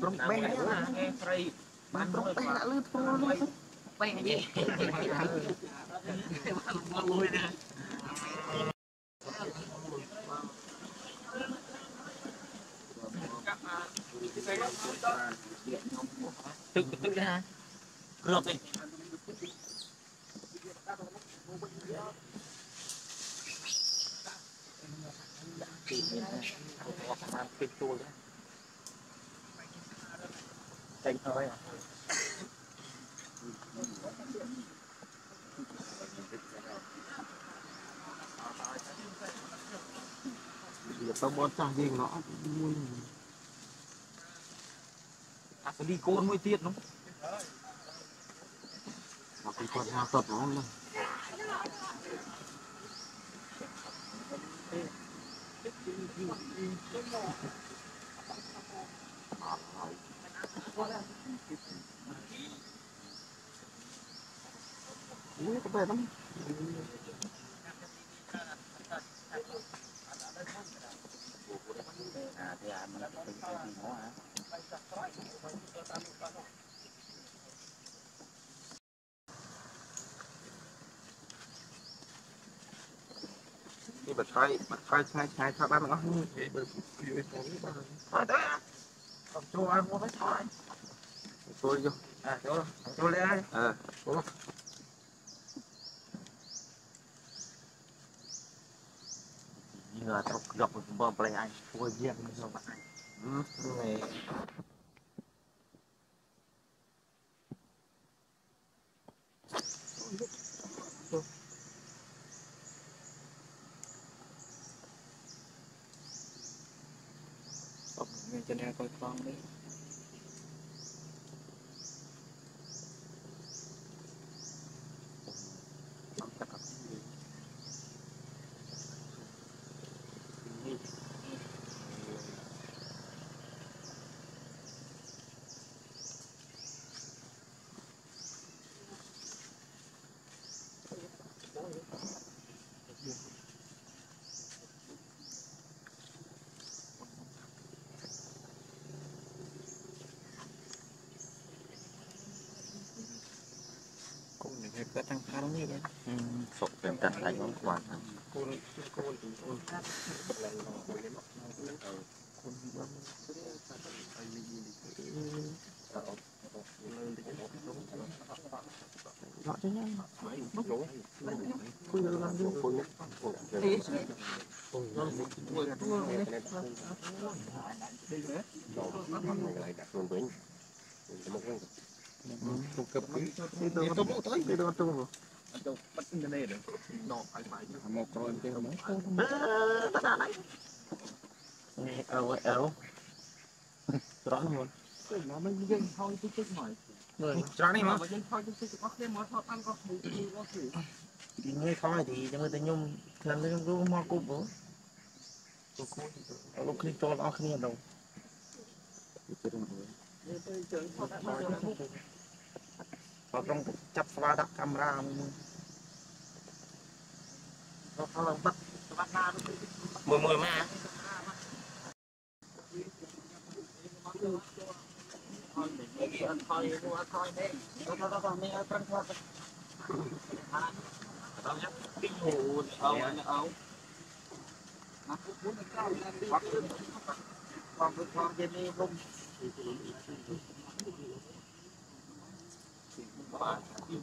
ប្រុងបេះណាស្រីបានប្រុងបេះដាក់លឺធ្ងន់លុយបេះយីបានលុយណាទឹកទឹកណាគ្រាប់នេះពីនេះប្រហែលពីទួលចេញ chanh thôi à. tao bon sang riêng nó à cái đi côn mới tiết lắm. Mà cũng còn hao tập nó luôn Thank you. Ui, có vẻ lắm. អាទីអាមិន Còn chua ăn mua mấy thôi. Chua đi vô. À chua luôn. Chua lên đây. À. Chua luôn. ngờ tao gặp một bom play anh, vui riêng mình không bạn anh. Ừ. Này. Thank you. មានចិត្តយ៉ាងកោតខ្វងនេះ អញធ្វើយ៉ាងនេះមកអញ Ừ, này អត់មានចែកកយខ្លងនេះ cũng để cái cái tăng khá lắm đấy. សុកតែកាត់ដៃមកគាត់ Cô cô cô cô. Rõ chứ nhá. Cô giờ làm gì? Cô Cô cấp cái cái đồ tôi bộ tới cái đồ tôi bộ. បាត់ទៅនេះដក Dito po tayo. Dito ka tumo. Ba't hindi na yun? No, ay pa yun. Mo ko rin tayo mo. Tatanay. Ewa, ewa. Saan mo? Nó mới dân thôi chứ chết mỏi. Saan này mà? Dân thôi chứ chết mỏi. Thế ăn có phụ, có phụ. Thì ngươi thôi thì cho người nhung. Làm cho chúng ta mò cục nữa. Lúc khi cho nó khi đâu. ត្រង់ចាប់ស្វាដាក់កាមេរ៉ាមួយមកខលបាត់ស្វាណាមួយមួយមកអត់ថយអត់ថយទេដល់ដល់ដល់នេះអត់ប្រឹងធ្វើទៅដល់យកពីអូអូអូមកពុំទៅដល់បាត់ទៅបងទៅផងគេនេះលុំ Thank you.